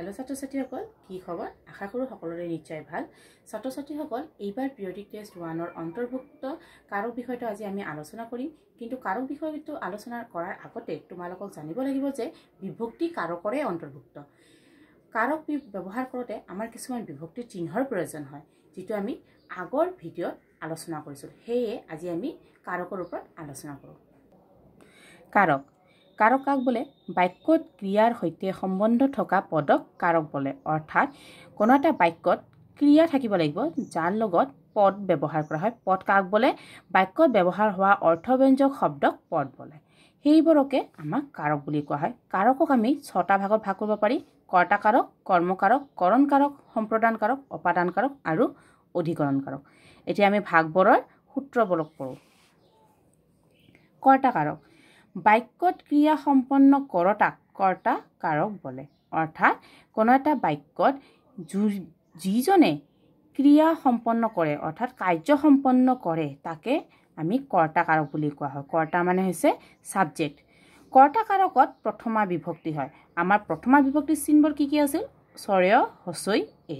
Hello ছাত্ৰ ছাত্ৰীসকল কি খবৰ? আশা কৰোঁ সকলোৰে নিশ্চয় ভাল। ছাত্ৰ ছাত্ৰীসকল এইবাৰ পিৰিয়ডিক টেষ্ট ওৱানৰ অন্তৰ্ভুক্ত কাৰক বিষয়টো আজি আমি আলোচনা কৰিম। কিন্তু কাৰক বিষয়টো আলোচনা কৰাৰ আগতে তোমালোকক জানিব লাগিব যে বিভক্তি কাৰকৰে অন্তৰ্ভুক্ত। কাৰক ব্যৱহাৰ কৰোঁতে আমাৰ কিছুমান বিভক্তিৰ চিহ্নৰ প্ৰয়োজন হয় যিটো আমি আগৰ ভিডিঅ'ত আলোচনা কৰিছিলোঁ। সেয়ে আজি আমি কাৰকৰ ওপৰত আলোচনা কৰোঁ। কাৰক কাৰক কাক বোলে বাক্যত ক্ৰিয়াৰ সৈতে সম্বন্ধ থকা পদক কাৰক বোলে। অৰ্থাৎ কোনো এটা বাক্যত ক্ৰিয়া থাকিব লাগিব যাৰ লগত পদ ব্যৱহাৰ কৰা হয়। পদ কাক বোলে? বাক্যত ব্যৱহাৰ হোৱা অৰ্থব্যঞ্জক শব্দক পদ বোলে। সেইবোৰকে আমাক কাৰক বুলি কোৱা হয়। কাৰকক আমি ছটা ভাগত ভাগ কৰিব পাৰি। কৰ্তা কাৰক কৰ্মকাৰক কৰণ কাৰক সম্প্ৰদান কাৰক অপাদান কাৰক আৰু অধিকৰণ কাৰক এতিয়া আমি ভাগবোৰৰ সূত্ৰবোৰক কৰোঁ কৰ্তা কাৰক বাক্যত ক্ৰিয়া সম্পন্ন কৰতাক কৰ্তা কাৰক বোলে। অৰ্থাৎ কোনো এটা বাক্যত যিজনে ক্ৰিয়া সম্পন্ন কৰে অৰ্থাৎ কাৰ্য সম্পন্ন কৰে তাকে আমি কৰ্তা কাৰক বুলি কোৱা হয়। কৰ্তা মানে হৈছে ছাবজেক্ট কৰ্তা কাৰকত প্ৰথমা বিভক্তি হয়। আমাৰ প্ৰথমা বিভক্তিৰ চিনবোৰ কি কি আছিল? চৰেয় হচৈ এ।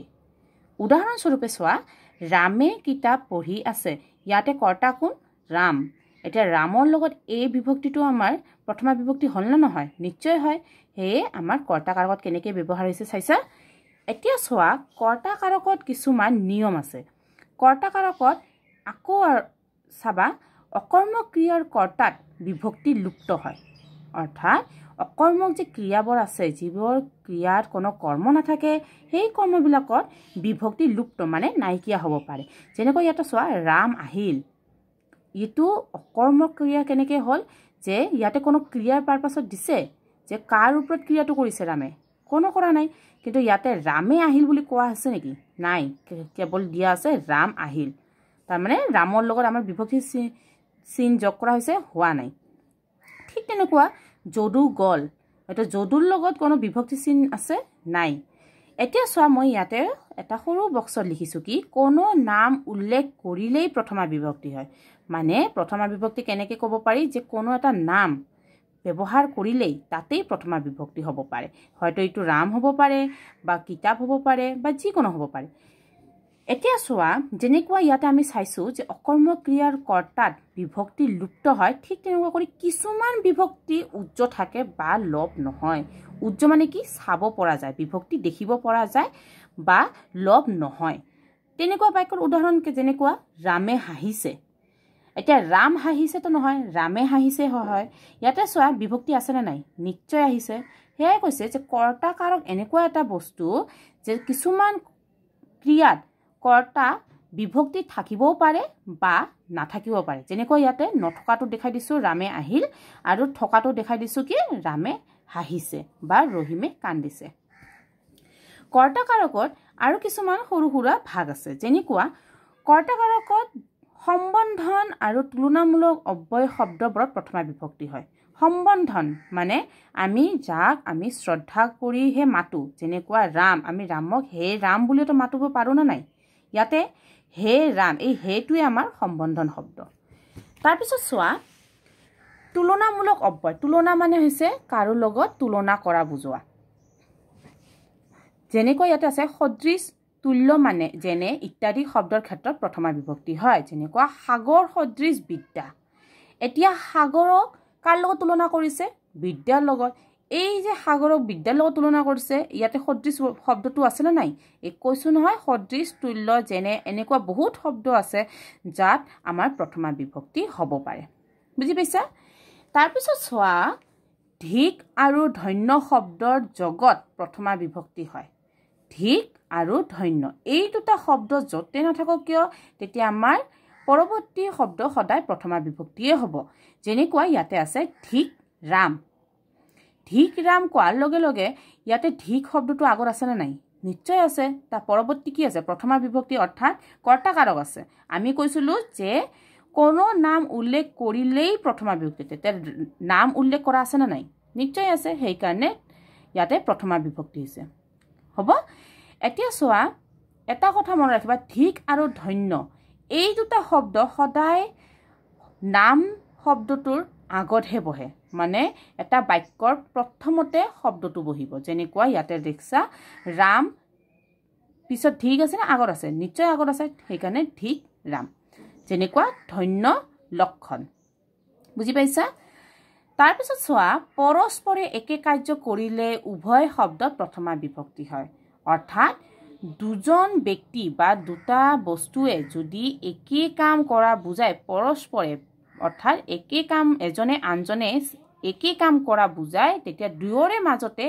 উদাহৰণস্বৰূপে চোৱা ৰামে কিতাপ পঢ়ি আছে। ইয়াতে কৰ্তা কোন? ৰাম। এতিয়া ৰামৰ লগত এই বিভক্তিটো আমাৰ প্ৰথমা বিভক্তি হ'ল নে নহয়? নিশ্চয় হয়। সেয়ে আমাৰ কৰ্তা কাৰকত কেনেকৈ ব্যৱহাৰ হৈছে চাইছা? এতিয়া চোৱা কৰ্তা কাৰকত কিছুমান নিয়ম আছে। কৰ্তা কাৰকত আকৌ চাবা অকৰ্ম ক্ৰিয়াৰ কৰ্তাত বিভক্তি লুপ্ত হয়। অৰ্থাৎ অকৰ্মক যে ক্ৰিয়াবোৰ আছে যিবোৰ ক্ৰিয়াত কোনো কৰ্ম নাথাকে সেই কৰ্মবিলাকত বিভক্তি লুপ্ত মানে নাইকিয়া হ'ব পাৰে। যেনেকৈ ইয়াতে চোৱা ৰাম আহিল। এইটো অকৰ্ম ক্ৰিয়া কেনেকৈ হ'ল যে ইয়াতে কোনো ক্ৰিয়াৰ পাৰপাছত দিছে যে কাৰ ওপৰত ক্ৰিয়াটো কৰিছে ৰামে? কোনো কৰা নাই। কিন্তু ইয়াতে ৰামে আহিল বুলি কোৱা আছে নেকি? নাই। কেৱল দিয়া আছে ৰাম আহিল। তাৰমানে ৰামৰ লগত আমাৰ বিভক্তি চিন যোগ কৰা হৈছে হোৱা নাই। ঠিক তেনেকুৱা যদু গ'ল। হয়তো যদুৰ লগত কোনো বিভক্তি চিন আছে? নাই। এতিয়া চোৱা মই ইয়াতে এটা সৰু বক্সত লিখিছোঁ কি কোনো নাম উল্লেখ কৰিলেই প্ৰথমা বিভক্তি হয়। মানে প্ৰথমা বিভক্তি কেনেকৈ ক'ব পাৰি? যে কোনো এটা নাম ব্যৱহাৰ কৰিলেই তাতেই প্ৰথমা বিভক্তি হ'ব পাৰে। হয়তো এইটো ৰাম হ'ব পাৰে বা কিতাপ হ'ব পাৰে বা যিকোনো হ'ব পাৰে। এতিয়া চোৱা যেনেকুৱা ইয়াতে আমি চাইছোঁ যে অকৰ্ম ক্ৰিয়াৰ কৰ্তাত বিভক্তি লুপ্ত হয় ঠিক তেনেকুৱা কৰি কিছুমান বিভক্তি উজ্জ থাকে বা লভ নহয়। উজ্জ মানে কি? চাব পৰা যায় বিভক্তি দেখিব পৰা যায় বা লভ নহয়। তেনেকুৱা বাক্যৰ উদাহৰণ যেনেকুৱা ৰামে হাঁহিছে। এতিয়া ৰাম হাঁহিছেতো নহয় ৰামে হাঁহিছে হয় ইয়াতে চোৱা বিভক্তি আছেনে নাই? নিশ্চয় আহিছে। সেয়াই কৈছে যে কৰ্তা কাৰক এনেকুৱা এটা বস্তু যে কিছুমান ক্ৰিয়াত কৰ্তা বিভক্তি থাকিবও পাৰে বা নাথাকিব পাৰে। যেনেকৈ ইয়াতে নথকাটো দেখাই দিছোঁ ৰামে আহিল আৰু থকাটো দেখাই দিছোঁ কি ৰামে হাঁহিছে বা ৰহিমে কান্দিছে। কৰ্তা কাৰকত আৰু কিছুমান সৰু সুৰা ভাগ আছে। যেনেকুৱা কৰ্তা কাৰকত সম্বন্ধন আৰু তুলনামূলক অব্যয় শব্দবোৰত প্ৰথমা বিভক্তি হয়। সম্বন্ধন মানে আমি যাক আমি শ্ৰদ্ধা কৰিহে মাতোঁ যেনেকুৱা ৰাম আমি ৰামক হে ৰাম বুলিতো মাতিব পাৰোঁ নে নাই? ইয়াতে হে ৰাম এই হেটোৱে আমাৰ সম্বন্ধন শব্দ। তাৰপিছত চোৱা তুলনামূলক অব্যয় তুলনা মানে হৈছে কাৰো লগত তুলনা কৰা বুজোৱা। যেনেকৈ ইয়াতে আছে সদৃশ তুল্য মানে যেনে ইত্যাদি শব্দৰ ক্ষেত্ৰত প্ৰথমা বিভক্তি হয় যেনেকুৱা সাগৰ সদৃশ বিদ্যা। এতিয়া সাগৰক কাৰ লগত তুলনা কৰিছে? বিদ্যাৰ লগত। এই যে সাগৰক বিদ্যাৰ লগত তুলনা কৰিছে ইয়াতে সদৃশ শব্দটো আছেনে নাই? এই কৈছোঁ নহয় সদৃশ তুল্য যেনে এনেকুৱা বহুত শব্দ আছে যাত আমাৰ প্ৰথমা বিভক্তি হ'ব পাৰে। বুজি পাইছা? তাৰপিছত চোৱা ধিক আৰু ধন্য শব্দৰ জগত প্ৰথমা বিভক্তি হয়। ধিক আৰু ধন্য। এই দুটা শব্দ য'তে নাথাকক কিয়? তেতিয়া আমাৰ পৰৱৰ্তী শব্দ সদায় প্ৰথমা বিভক্তিয়ে হ'ব। যেনেকুৱা ইয়াতে আছে ধিক ৰাম। ধিক ৰাম কোৱাৰ লগে লগে ইয়াতে ধিক শব্দটো আগত আছেনে নাই? নিশ্চয় আছে। তাৰ পৰৱৰ্তী কি আছে? প্ৰথমা বিভক্তি অৰ্থাৎ কৰ্তাকাৰক আছে। আমি কৈছিলোঁ যে কোনো নাম উল্লেখ কৰিলেই প্ৰথমা বিভক্তি। তেতিয়া নাম উল্লেখ কৰা আছেনে নাই? নিশ্চয় আছে। সেইকাৰণে ইয়াতে প্ৰথমা বিভক্তি হৈছে। হ'ব? এতিয়া চোৱা এটা কথা মনত ৰাখিবা ধিক আৰু ধন্য। এই দুটা শব্দ সদায় নাম শব্দটোৰ আগতহে বহে। মানে এটা বাক্যৰ প্ৰথমতে শব্দটো বহিব। যেনেকুৱা ইয়াতে দেখিছা ৰাম পিছত ধিক আছে নে আগত আছে? নিশ্চয় আগত আছে সেইকাৰণে ধিক ৰাম। যেনেকুৱা ধন্য লক্ষণ। বুজি পাইছা? তাৰপিছত চোৱা পৰস্পৰে একে কাৰ্য কৰিলে উভয় শব্দত প্ৰথমা বিভক্তি হয়। অৰ্থাৎ দুজন ব্যক্তি বা দুটা বস্তুৱে যদি একে কাম কৰা বুজায় পৰস্পৰে অৰ্থাৎ একে কাম এজনে আনজনে একে কাম কৰা বুজায় তেতিয়া দুয়োৰে মাজতে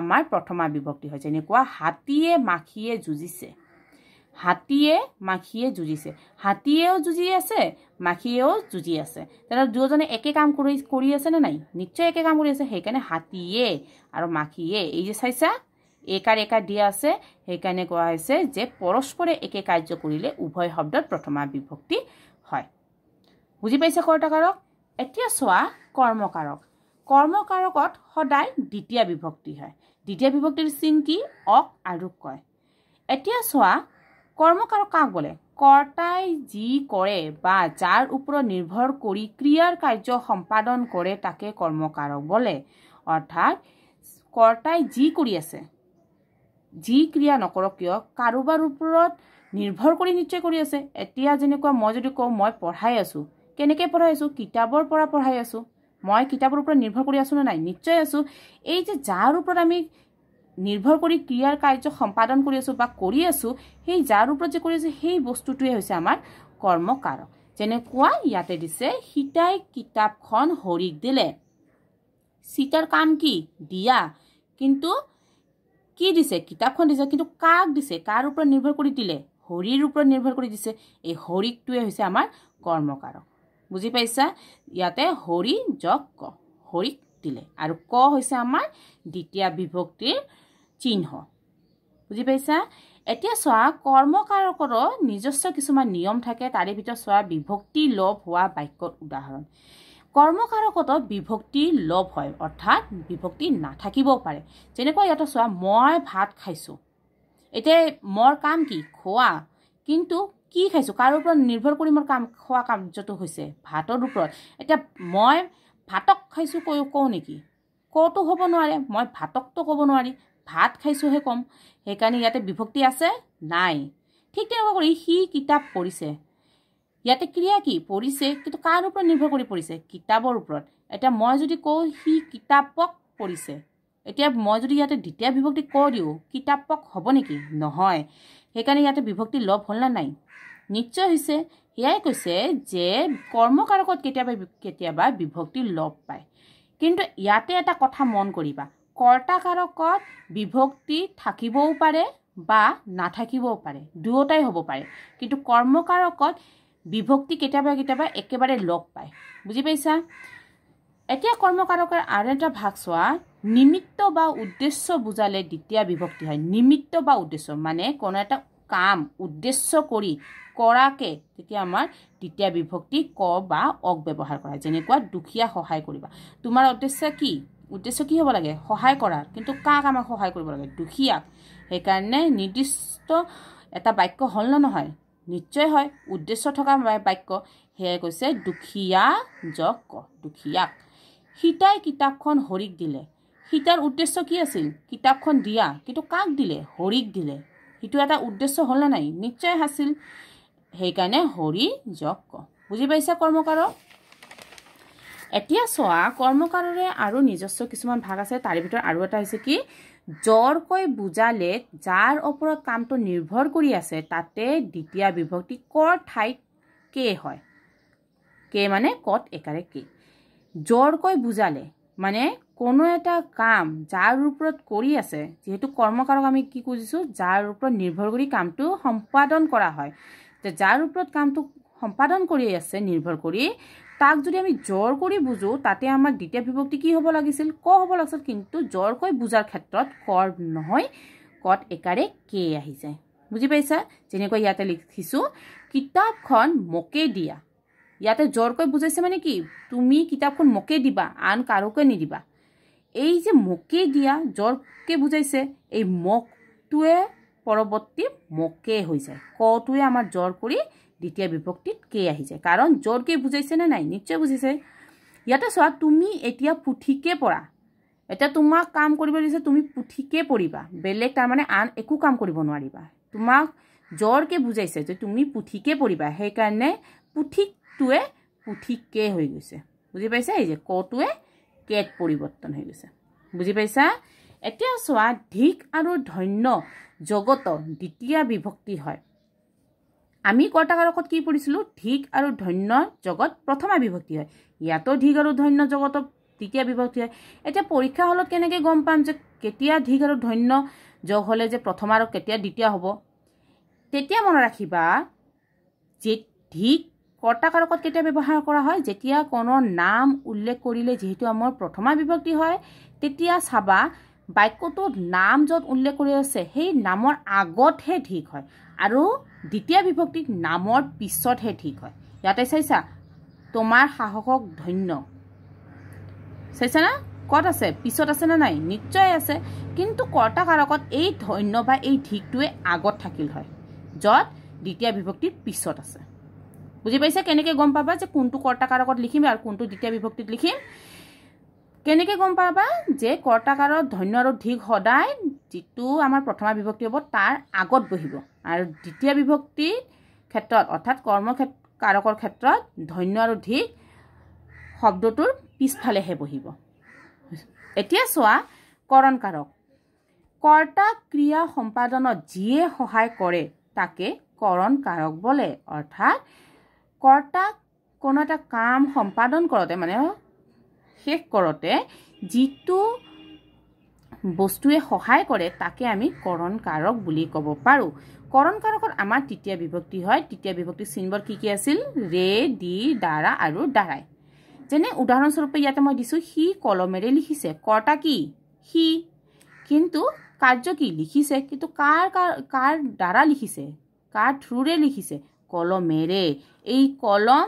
আমাৰ প্ৰথমা বিভক্তি হয়। যেনেকুৱা হাতীয়ে মাখিয়ে যুঁজিছে হাতীয়ে মাখিয়ে যুঁজিছে হাতীয়েও যুঁজি আছে মাখিয়েও যুঁজি আছে। তেনেহ'লে দুয়োজনে একে কাম কৰি কৰি আছেনে নাই? নিশ্চয় একে কাম কৰি আছে। সেইকাৰণে হাতীয়ে আৰু মাখিয়ে এই যে চাইছা একাৰ একাৰ দিয়া আছে সেইকাৰণে কোৱা হৈছে যে পৰস্পৰে একে কাৰ্য কৰিলে উভয় শব্দত প্ৰথমা বিভক্তি হয়। বুজি পাইছে কৰ্তাকাৰক এতিয়া চোৱা কৰ্মকাৰক। কৰ্মকাৰকত সদায় দ্বিতীয় বিভক্তি হয়। দ্বিতীয় বিভক্তিৰ চিন কি? অক আৰু কয়। এতিয়া চোৱা কৰ্মকাৰক কাক বোলে? কৰ্তাই যি কৰে বা যাৰ ওপৰত নিৰ্ভৰ কৰি ক্ৰিয়াৰ কাৰ্য সম্পাদন কৰে তাকে কৰ্মকাৰক বোলে। অৰ্থাৎ কৰ্তাই যি কৰি আছে যি ক্ৰিয়া নকৰক কিয় কাৰোবাৰ ওপৰত নিৰ্ভৰ কৰি নিশ্চয় কৰি আছে। এতিয়া যেনেকুৱা মই যদি কওঁ মই পঢ়াই আছোঁ। কেনেকৈ পঢ়াই আছোঁ? কিতাপৰ পৰা পঢ়াই আছোঁ। মই কিতাপৰ ওপৰত নিৰ্ভৰ কৰি আছোঁ নে নাই? নিশ্চয় আছোঁ। এই যে যাৰ ওপৰত আমি নিৰ্ভৰ কৰি ক্ৰিয়াৰ কাৰ্য সম্পাদন কৰি আছোঁ বা কৰি আছোঁ সেই যাৰ ওপৰত যে কৰি আছোঁ সেই বস্তুটোৱে হৈছে আমাৰ কৰ্মকাৰক। যেনেকুৱা ইয়াতে দিছে সীতাই কিতাপখন হৰিক দিলে। সীতাৰ কাম কি? দিয়া। কিন্তু কি দিছে? কিতাপখন দিছে কিন্তু কাক দিছে? কাৰ ওপৰত নিৰ্ভৰ কৰি দিলে? হৰিৰ ওপৰত নিৰ্ভৰ কৰি দিছে। এই হৰিকটোৱে হৈছে আমাৰ কৰ্মকাৰক। বুজি পাইছা? ইয়াতে হৰি যক ক হৰিক দিলে। আৰু ক হৈছে আমাৰ দ্বিতীয় বিভক্তিৰ চিহ্ন। বুজি পাইছা? এতিয়া চোৱা কৰ্মকাৰকৰো নিজস্ব কিছুমান নিয়ম থাকে তাৰে ভিতৰত চোৱা বিভক্তি লভ হোৱা বাক্যৰ উদাহৰণ। কৰ্মকাৰকতো বিভক্তি লভ হয় অৰ্থাৎ বিভক্তি নাথাকিবও পাৰে। যেনেকুৱা ইয়াতে চোৱা মই ভাত খাইছোঁ। এতিয়া মোৰ কাম কি? খোৱা। কিন্তু কি খাইছোঁ? কাৰ ওপৰত নিৰ্ভৰ কৰি মোৰ কাম খোৱা কাৰ্যটো হৈছে? ভাতৰ ওপৰত। এতিয়া মই ভাতক খাইছোঁ কৈ কওঁ নেকি? কওঁতো হ'ব নোৱাৰে। মই ভাতকতো ক'ব নোৱাৰি। ভাত খাইছোঁহে ক'ম। সেইকাৰণে ইয়াতে বিভক্তি আছে? নাই। ঠিক তেনেকুৱা কৰি সি কিতাপ পঢ়িছে। ইয়াতে ক্ৰিয়া কি? পঢ়িছে কিন্তু কাৰ ওপৰত নিৰ্ভৰ কৰি পঢ়িছে কিতাপৰ ওপৰত। এতিয়া মই যদি কওঁ সি কিতাপক পঢ়িছে এতিয়া মই যদি ইয়াতে দ্বিতীয় বিভক্তি কৈ দিওঁ কিতাপক হ'ব নেকি? নহয়। সেইকাৰণে ইয়াতে বিভক্তি লভ হ'ল নে নাই? নিশ্চয় হৈছে। সেয়াই কৈছে যে কৰ্মকাৰকত কেতিয়াবা কেতিয়াবা বিভক্তি লভ পায়। কিন্তু ইয়াতে এটা কথা মন কৰিবা। কৰ্তাকাৰকত বিভক্তি থাকিবও পাৰে বা নাথাকিবও পাৰে। দুয়োটাই হ'ব পাৰে। কিন্তু কৰ্মকাৰকত বিভক্তি কেতিয়াবা কেতিয়াবা একেবাৰে লগ পায়। বুজি পাইছা? এতিয়া কৰ্মকাৰকৰ আৰু এটা ভাগ চোৱা নিমিত্ত বা উদ্দেশ্য বুজালে দ্বিতীয় বিভক্তি হয়। নিমিত্ত বা উদ্দেশ্য মানে কোনো এটা কাম উদ্দেশ্য কৰি কৰাকে তেতিয়া আমাৰ দ্বিতীয় বিভক্তি ক বা অক ব্যৱহাৰ কৰা যেনেকুৱা দুখীয়া সহায় কৰিবা। তোমাৰ উদ্দেশ্য কি? উদ্দেশ্য কি হ'ব লাগে? সহায় কৰাৰ কিন্তু কাক আমাক সহায় কৰিব লাগে? দুখীয়াক। সেইকাৰণে নিৰ্দিষ্ট এটা বাক্য হ'ল নে নহয়? নিশ্চয় হয়। উদ্দেশ্য থকা বাক্য সেয়াই কৈছে দুখীয়া যক দুখীয়াক। সীতাই কিতাপখন হৰিক দিলে। সীতাৰ উদ্দেশ্য কি আছিল? কিতাপখন দিয়া কিন্তু কাক দিলে? হৰিক দিলে। সেইটো এটা উদ্দেশ্য হ'ল নে নাই? নিশ্চয় আছিল। সেইকাৰণে হৰি যক। বুজি পাইছা কৰ্মকাৰক এতিয়া চোৱা কৰ্মকাৰৰে আৰু নিজস্ব কিছুমান ভাগ আছে। তাৰে ভিতৰত আৰু এটা হৈছে কি? জ্বৰকৈ বুজালে যাৰ ওপৰত কামটো নিৰ্ভৰ কৰি আছে তাতে দ্বিতীয় বিভক্তি কৰ ঠাইত কে হয়? কে মানে কত? একাৰে কে। জ্বৰকৈ বুজালে মানে কোনো এটা কাম যাৰ ওপৰত কৰি আছে যিহেতু কৰ্মকাৰক আমি কি বুজিছোঁ যাৰ ওপৰত নিৰ্ভৰ কৰি কামটো সম্পাদন কৰা হয়। যাৰ ওপৰত কামটো সম্পাদন কৰি আছে নিৰ্ভৰ কৰি তাক যদি আমি জ্বৰ কৰি বুজোঁ তাতে আমাৰ দ্বিতীয় বিভক্তি কি হ'ব লাগিছিল? ক হ'ব লাগিছিল কিন্তু জ্বৰকৈ বুজাৰ ক্ষেত্ৰত কৰ নহয় কত একাৰে কে আহি যায় বুজি পাইছা? যেনেকৈ ইয়াতে লিখিছোঁ কিতাপখন মোকে দিয়া। ইয়াতে জ্বৰকৈ বুজাইছে মানে কি? তুমি কিতাপখন মোকে দিবা আন কাৰোকে নিদিবা। এই যে মোকে দিয়া জ্বৰকে বুজাইছে এই মকটোৱে পৰৱৰ্তী মকে হৈ যায় কটোৱে আমাৰ জ্বৰ কৰি দ্বিতীয় বিভক্তিত কে আহি যায় কাৰণ জ্বৰকে বুজাইছে নে নাই নিশ্চয় বুজিছে। ইয়াতে চোৱা তুমি এতিয়া পুথিকে পঢ়া। এতিয়া তোমাক কাম কৰিব দিছে তুমি পুথিকে পঢ়িবা। বেলেগ তাৰমানে আন একো কাম কৰিব নোৱাৰিবা। তোমাক জ্বৰকে বুজাইছে যে তুমি পুথিকে পঢ়িবা সেইকাৰণে পুথিকটোৱে পুথিকে হৈ গৈছে। বুজি পাইছা? এই যে কটোৱে কেট পৰিৱৰ্তন হৈ গৈছে। বুজি পাইছা? এতিয়া চোৱা ধিক আৰু ধন্য জগত দ্বিতীয় বিভক্তি হয়। আমি কৰ্তাকাৰকত কি পঢ়িছিলোঁ ধিক আৰু ধন্য জগত প্ৰথমা বিভক্তি হয়। ইয়াতো ধিক আৰু ধন্য জগতৰ দ্বিতীয় বিভক্তি হয়। এতিয়া পৰীক্ষা হলত কেনেকৈ গম পাম যে কেতিয়া ধিক আৰু ধন্য যোগ হ'লে যে প্ৰথম আৰু কেতিয়া দ্বিতীয় হ'ব? তেতিয়া মনত ৰাখিবা যে ধিক কৰ্তাকাৰকত কেতিয়া ব্যৱহাৰ কৰা হয়? যেতিয়া কোনো নাম উল্লেখ কৰিলে যিহেতু আমাৰ প্ৰথমা বিভক্তি হয় তেতিয়া চাবা বাক্যটোত নাম য'ত উল্লেখ কৰি আছে সেই নামৰ আগতহে ঠিক হয়। আৰু দ্বিতীয় বিভক্তিত নামৰ পিছতহে ঠিক হয়। ইয়াতে চাইছা তোমাৰ সাহসক ধন্য। চাইছা না? ক'ত আছে? পিছত আছে নে নাই? নিশ্চয় আছে। কিন্তু কৰ্তা কাৰকত এই ধন্য বা এই ধিকটোৱে আগত থাকিল হয় য'ত দ্বিতীয় বিভক্তিৰ পিছত আছে। বুজি পাইছে? কেনেকৈ গম পাবা যে কোনটো কৰ্তা কাৰকত লিখিম আৰু কোনটো দ্বিতীয় বিভক্তিত লিখিম? কেনেকৈ গম পাবা যে কৰ্তাকাৰৰ ধন্য আৰু ধিক সদায় যিটো আমাৰ প্ৰথমা বিভক্তি হ'ব তাৰ আগত বহিব। আৰু দ্বিতীয় বিভক্তিৰ ক্ষেত্ৰত অৰ্থাৎ কৰ্ম কাৰকৰ ক্ষেত্ৰত ধন্য আৰু ধিক শব্দটোৰ পিছফালেহে বহিব। এতিয়া চোৱা কৰণ কাৰক। কৰ্তা ক্ৰিয়া সম্পাদনত যিয়ে সহায় কৰে তাকে কৰণ কাৰক বোলে। অৰ্থাৎ কৰ্তাক কোনো এটা কাম সম্পাদন কৰোঁতে মানে শেষ কৰোঁতে যিটো বস্তুৱে সহায় কৰে তাকে আমি কৰণ কাৰক বুলি ক'ব পাৰোঁ। কৰণ কাৰকত আমাৰ তৃতীয় বিভক্তি হয়। তৃতীয় বিভক্তিৰ চিনবোৰ কি কি আছিল? ৰে দি দ্বাৰা আৰু দ্বাৰাই। যেনে উদাহৰণস্বৰূপে ইয়াতে মই দিছোঁ সি কলমেৰে লিখিছে। কৰ্তা কি? সি। কিন্তু কাৰ্য কি? লিখিছে। কিন্তু কাৰ কাৰ কাৰ দ্বাৰা লিখিছে? কাৰ থ্ৰুৰে লিখিছে? কলমেৰে। এই কলম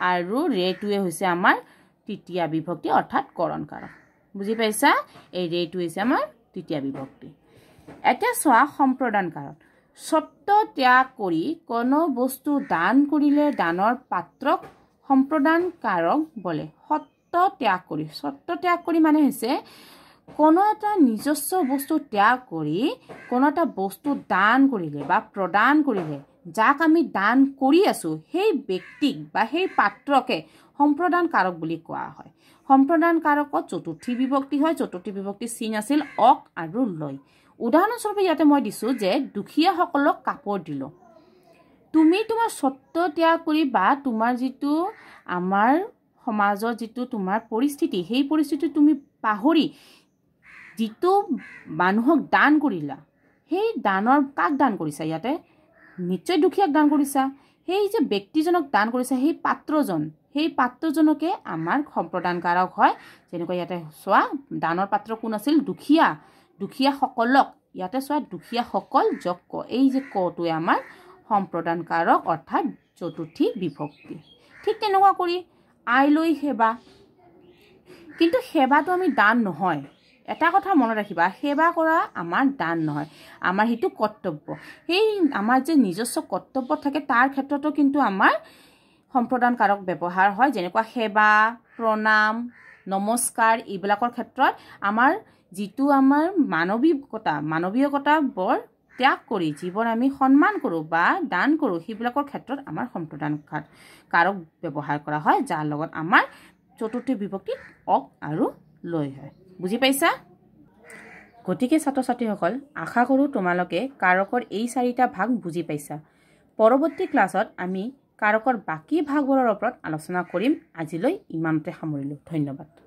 আৰু ৰেটোৱে হৈছে আমাৰ তৃতীয় বিভক্তি অৰ্থাৎ কৰণ কাৰক। বুজি পাইছা? এই ৰেটো হৈছে আমাৰ তৃতীয় বিভক্তি। এতিয়া চোৱা সম্প্ৰদান কাৰক। স্বত্ব ত্যাগ কৰি কোনো বস্তু দান কৰিলে দানৰ পাত্ৰক সম্প্ৰদান কাৰক বোলে। সত্য ত্যাগ কৰি। সত্য ত্যাগ কৰি মানে হৈছে কোনো এটা নিজস্ব বস্তু ত্যাগ কৰি কোনো এটা বস্তু দান কৰিলে বা প্ৰদান কৰিলে যাক আমি দান কৰি আছোঁ সেই ব্যক্তিক বা সেই পাত্ৰকে সম্প্ৰদান কাৰক বুলি কোৱা হয়। সম্প্ৰদান কাৰকত চতুৰ্থী বিভক্তি হয়। চতুৰ্থী বিভক্তিৰ চিন আছিল অক আৰু লয় উদাহৰণস্বৰূপে ইয়াতে মই দিছোঁ যে দুখীয়াসকলক কাপোৰ দিলোঁ। তুমি তোমাৰ স্বত্ব ত্যাগ কৰি বা তোমাৰ যিটো আমাৰ সমাজৰ যিটো তোমাৰ পৰিস্থিতি সেই পৰিস্থিতি তুমি পাহৰি যিটো মানুহক দান কৰিলা সেই দানৰ কাক দান কৰিছা ইয়াতে? নিশ্চয় দুখীয়াক দান কৰিছা। সেই যে ব্যক্তিজনক দান কৰিছা সেই পাত্ৰজন সেই পাত্ৰজনকে আমাৰ সম্প্ৰদানকাৰক হয়। যেনেকৈ ইয়াতে চোৱা দানৰ পাত্ৰ কোন আছিল? দুখীয়া। দুখীয়াসকলক ইয়াতে চোৱা দুখীয়াসকল ক এই যে কটোৱে আমাৰ সম্প্ৰদানকাৰক অৰ্থাৎ চতুৰ্থী বিভক্তি। ঠিক তেনেকুৱা কৰি আইলৈ সেৱা। কিন্তু সেৱাটো আমি দান নহয়। এটা কথা মনত ৰাখিবা সেৱা কৰা আমাৰ দান নহয়। আমাৰ সেইটো কৰ্তব্য। সেই আমাৰ যে নিজস্ব কৰ্তব্য থাকে তাৰ ক্ষেত্ৰতো কিন্তু আমাৰ সম্প্ৰদান কাৰক ব্যৱহাৰ হয়। যেনেকুৱা সেৱা প্ৰণাম নমস্কাৰ এইবিলাকৰ ক্ষেত্ৰত আমাৰ যিটো আমাৰ মানৱিকতা মানৱীয়তা বৰ ত্যাগ কৰি যিবোৰ আমি সন্মান কৰোঁ বা দান কৰোঁ সেইবিলাকৰ ক্ষেত্ৰত আমাৰ সম্প্ৰদান কাৰক ব্যৱহাৰ কৰা হয় যাৰ লগত আমাৰ চতুৰ্থ বিভক্তি অক আৰু লৈ হয়। বুজি পাইছা? গতিকে ছাত্ৰ ছাত্ৰীসকল আশা কৰোঁ তোমালোকে কাৰকৰ এই চাৰিটা ভাগ বুজি পাইছা। পৰৱৰ্তী ক্লাছত আমি কাৰকৰ বাকী ভাগবোৰৰ ওপৰত আলোচনা কৰিম। আজিলৈ ইমানতে সামৰিলোঁ। ধন্যবাদ।